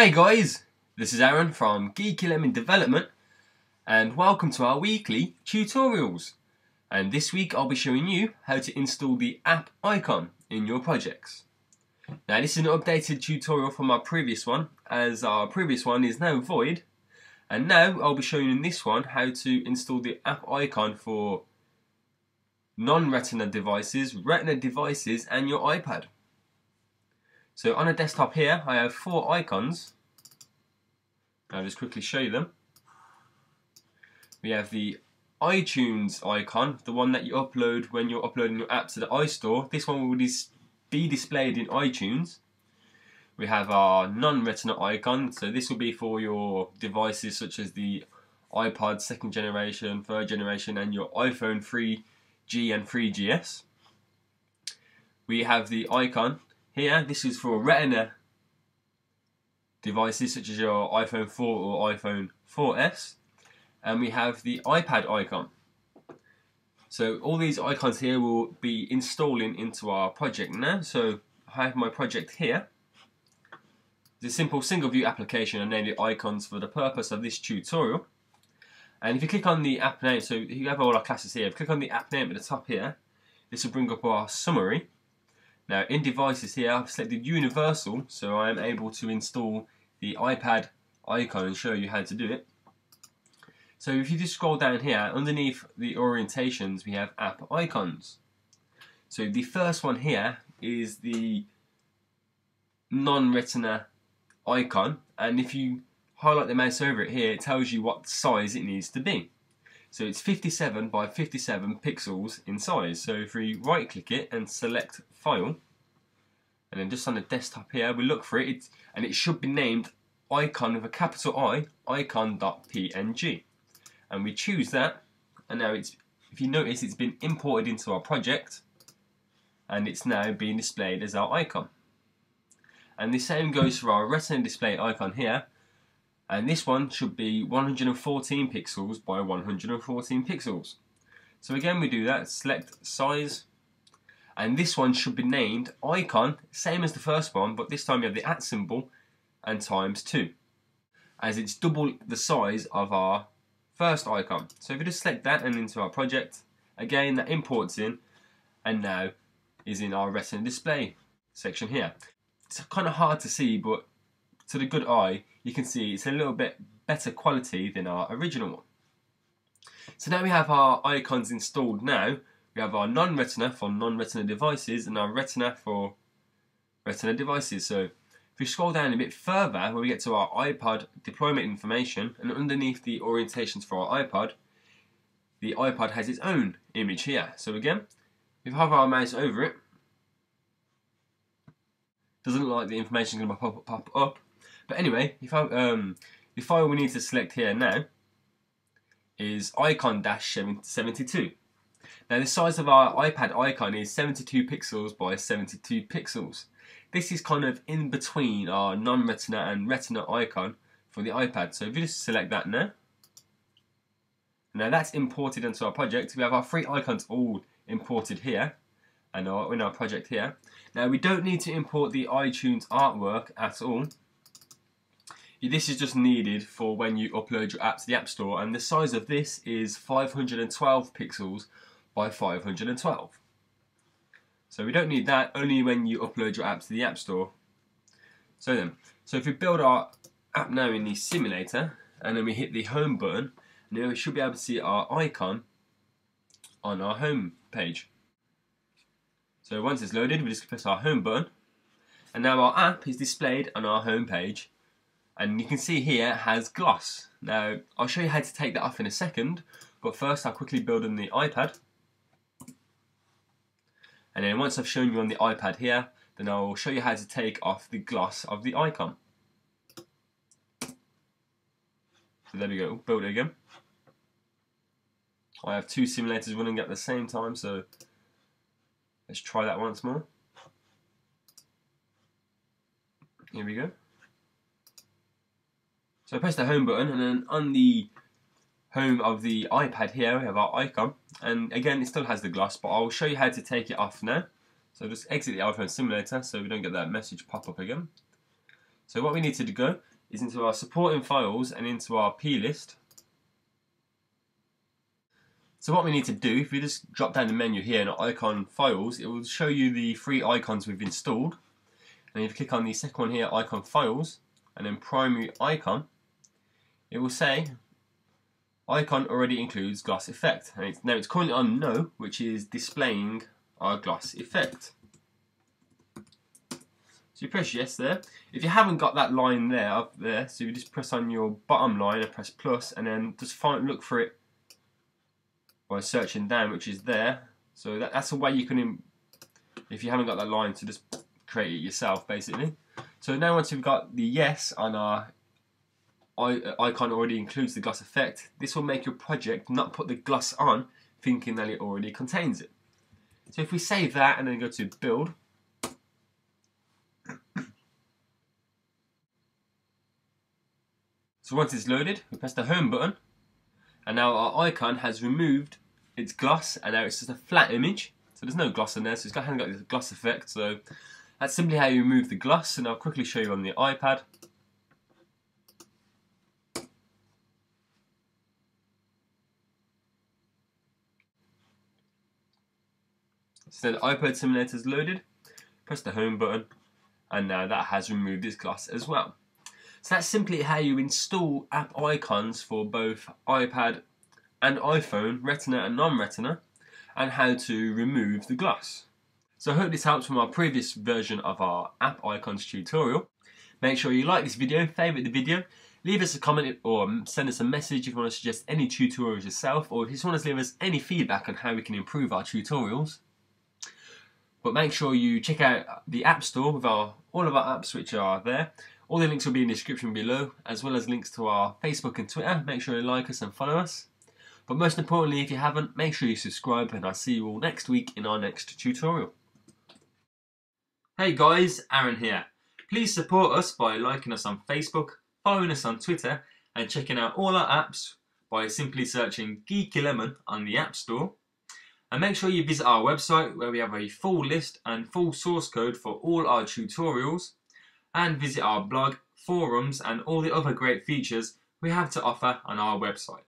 Hey guys, this is Aaron from Geeky Lemon Development and welcome to our weekly tutorials. And this week I'll be showing you how to install the app icon in your projects. Now this is an updated tutorial from our previous one as our previous one is now void and now I'll be showing in this one how to install the app icon for non-retina devices, retina devices and your iPad. So on a desktop here, I have four icons. I'll just quickly show you them. We have the iTunes icon, the one that you upload when you're uploading your app to the iStore. This one will be displayed in iTunes. We have our non-retina icon, so this will be for your devices such as the iPod second generation, third generation, and your iPhone 3G and 3GS. We have the icon here, this is for Retina devices such as your iPhone 4 or iPhone 4S. And we have the iPad icon. So all these icons here will be installing into our project now. So I have my project here. It's a simple single view application and name the icons for the purpose of this tutorial. And if you click on the app name, so you have all our classes here, if you click on the app name at the top here, this will bring up our summary. Now in devices here I've selected universal so I am able to install the iPad icon and show you how to do it. So if you just scroll down here underneath the orientations we have app icons. So the first one here is the non-retina icon and if you highlight the mouse over it here it tells you what size it needs to be. So it's 57 by 57 pixels in size. So if we right click it and select file, and then just on the desktop here, we look for it, it's, and it should be named icon with a capital I, icon.png. And we choose that, and now it's, if you notice, it's been imported into our project, and it's now being displayed as our icon. And the same goes for our retina display icon here, and this one should be 114 pixels by 114 pixels. So again we do that, select size, and this one should be named icon, same as the first one, but this time you have the at symbol and times 2, as it's double the size of our first icon. So if we just select that and into our project, again that imports in, and now is in our retina display section here. It's kind of hard to see, but to the good eye, you can see it's a little bit better quality than our original one. So now we have our icons installed now. We have our non-retina for non-retina devices and our retina for retina devices. So if we scroll down a bit further, where we get to our iPad deployment information, and underneath the orientations for our iPad, the iPad has its own image here. So again, if we have our mouse over it, doesn't look like the information is going to pop, pop up, but anyway, if I, um, the file we need to select here now is icon-72. Now the size of our iPad icon is 72 pixels by 72 pixels. This is kind of in between our non-retina and retina icon for the iPad. So if you just select that now, now that's imported into our project. We have our three icons all imported here and our, in our project here. Now we don't need to import the iTunes artwork at all this is just needed for when you upload your app to the App Store and the size of this is 512 pixels by 512. So we don't need that only when you upload your app to the App Store. So then, so if we build our app now in the simulator and then we hit the home button, now we should be able to see our icon on our home page. So once it's loaded, we just press our home button and now our app is displayed on our home page and you can see here it has gloss. Now I'll show you how to take that off in a second but first I'll quickly build on the iPad and then once I've shown you on the iPad here then I'll show you how to take off the gloss of the icon. So there we go, build it again. I have two simulators running at the same time so let's try that once more. Here we go. So I press the home button and then on the home of the iPad here we have our icon and again it still has the gloss but I'll show you how to take it off now. So just exit the iPhone simulator so we don't get that message pop up again. So what we need to go is into our supporting files and into our plist. So what we need to do, if we just drop down the menu here in icon files, it will show you the three icons we've installed. And if you click on the second one here, icon files, and then primary icon, it will say icon already includes gloss effect. And it's, now it's currently on no, which is displaying our gloss effect. So you press yes there. If you haven't got that line there up there, so you just press on your bottom line and press plus, and then just find look for it by searching down, which is there. So that, that's a way you can, if you haven't got that line, to just create it yourself, basically. So now once we've got the yes on our icon already includes the gloss effect, this will make your project not put the gloss on, thinking that it already contains it. So if we save that and then go to build, So once it's loaded, we press the home button and now our icon has removed its gloss and now it's just a flat image. So there's no gloss in there, so it's of got this gloss effect. So that's simply how you remove the gloss and I'll quickly show you on the iPad. So the iPad simulator is loaded, press the home button and now that has removed its gloss as well. So that's simply how you install app icons for both iPad and iPhone, Retina and non-Retina, and how to remove the gloss. So I hope this helps from our previous version of our app icons tutorial. Make sure you like this video, favourite the video, leave us a comment or send us a message if you want to suggest any tutorials yourself or if you just want to leave us any feedback on how we can improve our tutorials. But make sure you check out the App Store with our all of our apps which are there all the links will be in the description below, as well as links to our Facebook and Twitter. Make sure you like us and follow us. But most importantly, if you haven't, make sure you subscribe and I'll see you all next week in our next tutorial. Hey guys, Aaron here. Please support us by liking us on Facebook, following us on Twitter, and checking out all our apps by simply searching Geeky Lemon on the App Store. And make sure you visit our website where we have a full list and full source code for all our tutorials and visit our blog, forums and all the other great features we have to offer on our website.